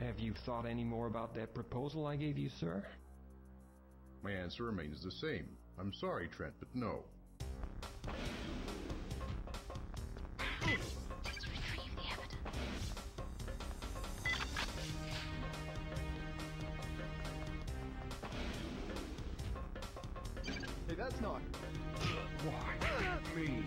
Have you thought any more about that proposal I gave you, sir? My answer remains the same. I'm sorry, Trent, but no. Let's retrieve the evidence. Hey, that's not. Why? Me?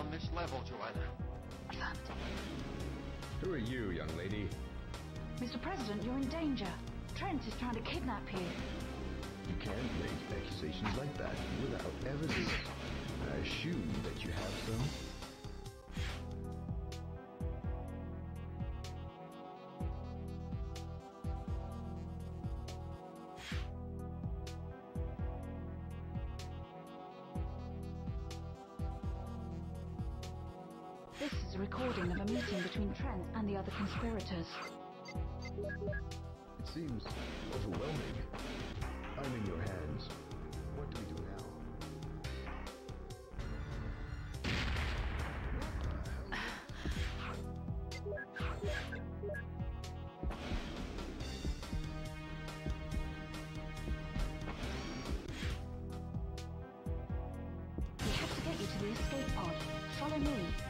On this level, Joanna. Affirmative. Who are you, young lady? Mr. President, you're in danger. Trent is trying to kidnap you. You can't make accusations like that without evidence. I assume that you have some. Recording of a meeting between Trent and the other conspirators. It seems overwhelming. I'm in your hands. What do we do now? We have to get you to the escape pod. Follow me.